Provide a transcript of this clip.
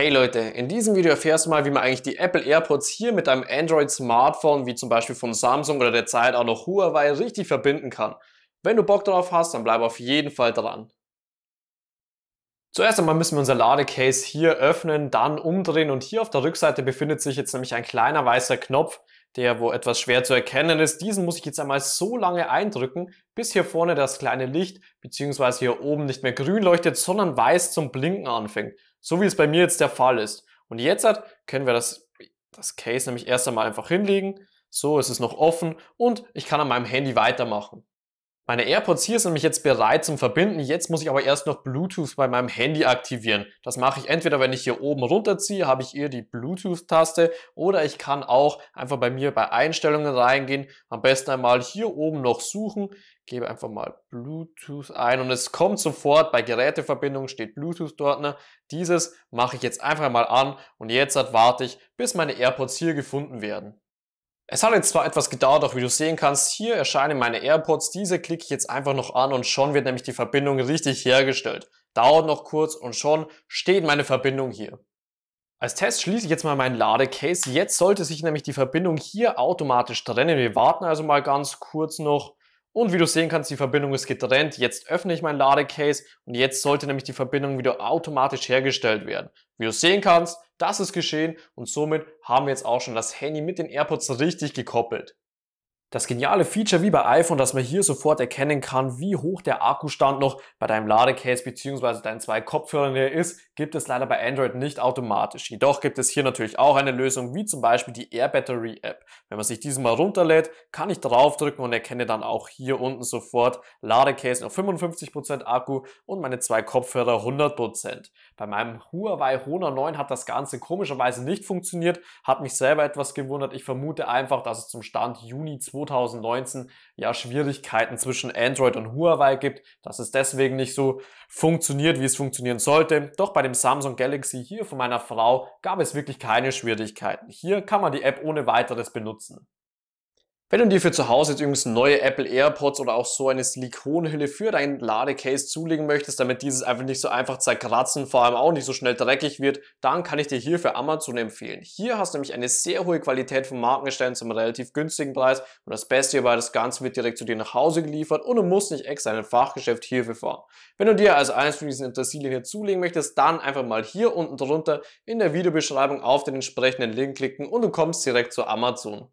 Hey Leute, in diesem Video erfährst du mal, wie man eigentlich die Apple AirPods hier mit einem Android-Smartphone, wie zum Beispiel von Samsung oder der Zeit auch noch Huawei, richtig verbinden kann. Wenn du Bock darauf hast, dann bleib auf jeden Fall dran. Zuerst einmal müssen wir unser Ladecase hier öffnen, dann umdrehen und hier auf der Rückseite befindet sich jetzt nämlich ein kleiner weißer Knopf, der wo etwas schwer zu erkennen ist. Diesen muss ich jetzt einmal so lange eindrücken, bis hier vorne das kleine Licht bzw. hier oben nicht mehr grün leuchtet, sondern weiß zum Blinken anfängt. So wie es bei mir jetzt der Fall ist. Und jetzt können wir das, das Case nämlich erst einmal einfach hinlegen. So, es ist noch offen und ich kann an meinem Handy weitermachen. Meine AirPods hier sind nämlich jetzt bereit zum Verbinden. Jetzt muss ich aber erst noch Bluetooth bei meinem Handy aktivieren. Das mache ich entweder, wenn ich hier oben runterziehe, habe ich hier die Bluetooth-Taste oder ich kann auch einfach bei mir bei Einstellungen reingehen. Am besten einmal hier oben noch suchen, gebe einfach mal Bluetooth ein und es kommt sofort bei Geräteverbindung steht Bluetooth dort. Ne? Dieses mache ich jetzt einfach mal an und jetzt warte ich, bis meine AirPods hier gefunden werden. Es hat jetzt zwar etwas gedauert, doch wie du sehen kannst, hier erscheinen meine AirPods. Diese klicke ich jetzt einfach noch an und schon wird nämlich die Verbindung richtig hergestellt. Dauert noch kurz und schon steht meine Verbindung hier. Als Test schließe ich jetzt mal meinen Ladecase. Jetzt sollte sich nämlich die Verbindung hier automatisch trennen. Wir warten also mal ganz kurz noch. Und wie du sehen kannst, die Verbindung ist getrennt. Jetzt öffne ich mein Ladecase und jetzt sollte nämlich die Verbindung wieder automatisch hergestellt werden. Wie du sehen kannst, das ist geschehen und somit haben wir jetzt auch schon das Handy mit den AirPods richtig gekoppelt. Das geniale Feature wie bei iPhone, dass man hier sofort erkennen kann, wie hoch der Akkustand noch bei deinem Ladecase bzw. deinen zwei Kopfhörern ist, gibt es leider bei Android nicht automatisch. Jedoch gibt es hier natürlich auch eine Lösung, wie zum Beispiel die Air Battery App. Wenn man sich diesen mal runterlädt, kann ich draufdrücken und erkenne dann auch hier unten sofort Ladecase auf 55% Akku und meine zwei Kopfhörer 100%. Bei meinem Huawei Honor 9 hat das Ganze komischerweise nicht funktioniert, hat mich selber etwas gewundert. Ich vermute einfach, dass es zum Stand Juni 2020 2019 ja Schwierigkeiten zwischen Android und Huawei gibt, dass es deswegen nicht so funktioniert, wie es funktionieren sollte. Doch bei dem Samsung Galaxy hier von meiner Frau gab es wirklich keine Schwierigkeiten. Hier kann man die App ohne weiteres benutzen. Wenn du dir für zu Hause jetzt übrigens neue Apple AirPods oder auch so eine Silikonhülle für dein Ladecase zulegen möchtest, damit dieses einfach nicht so einfach zerkratzen, vor allem auch nicht so schnell dreckig wird, dann kann ich dir hier für Amazon empfehlen. Hier hast du nämlich eine sehr hohe Qualität von Markengestellen zum relativ günstigen Preis und das Beste hierbei, das Ganze wird direkt zu dir nach Hause geliefert und du musst nicht extra in ein Fachgeschäft hierfür fahren. Wenn du dir also eines von diesen Interessilien hier zulegen möchtest, dann einfach mal hier unten drunter in der Videobeschreibung auf den entsprechenden Link klicken und du kommst direkt zu Amazon.